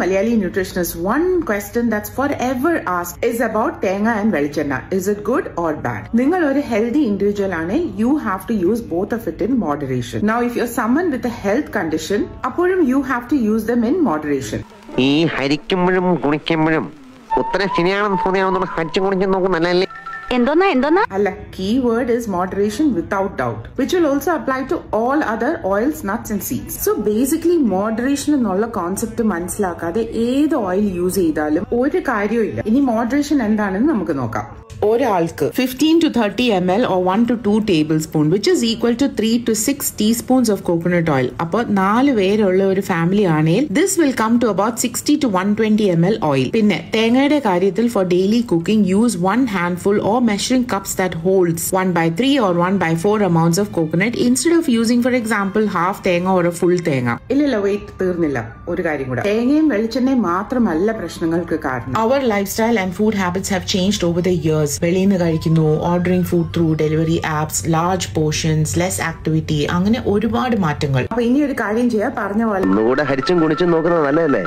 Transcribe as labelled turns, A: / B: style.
A: Malayali nutritionists, one question that's forever asked is about tenga and velichenna. Is it good or bad? നിങ്ങൾ ഒരു healthy individual ആണ് you have to use both of it in moderation. Now, if you're someone with a health condition, അപ്പോഴും you have to use them in moderation.
B: ഈ ഹരിക്കുമ്പോഴും കുണിക്കുമ്പോഴും ഉത്തരം ശരിയാണെന്ന് തോന്നിയാണെന്നുള്ള ഹരിച്ചും കുണിച്ചും നോക്കുന്നല്ലേ
C: എന്തോന്നാ എന്തോന്നാ?
A: അല്ല key word moderation without doubt which also apply to all other oils nuts and seeds so basically moderation എന്നുള്ള concept മനസ്സിലാക്കാതെ ഏത് ഓയിൽ യൂസ് ചെയ്താലും ഒരു കാര്യവും ഇല്ല. ഇനി മോഡറേഷൻ എന്താണെന്ന് നമുക്ക് നോക്കാം. ഒരാൾക്ക് fifteen to thirty M L or one to two tablespoon which is equal to three to six teaspoons of coconut oil അപ്പോൾ നാല് പേരുള്ള ഒരു ഫാമിലി ആണെങ്കിൽ this will come to about sixty to one twenty M L oil പിന്നെ തേങ്ങയുടെ കാര്യത്തിൽ for daily cooking use one handful or measuring cups that holds one by three or one by four amounts of coconut instead of using for example half തേങ്ങ or full തേങ്ങ. ഇല്ലല്ല wait തീർന്നില്ല. ഒരു കാര്യം കൂടെ. തേങ്ങയും വെളിച്ചെണ്ണയും മാത്രമല്ല പ്രശ്നങ്ങൾക്ക് കാരണം. അവർ lifestyle and food habits have changed over the years വെളിയിൽ നിന്ന് കഴിക്കുന്നു ordering food through delivery apps large portions less activity അങ്ങനെ ഒരുപാട് മാറ്റങ്ങൾ. അപ്പൊ ഇനി ഒരു കാര്യം ചെയ്യാം. പറഞ്ഞ പോലെ
B: ഒന്നുകൂടെ ഹരിച്ചും കുണിച്ചും നോക്കുന്നത് നല്ലതല്ലേ?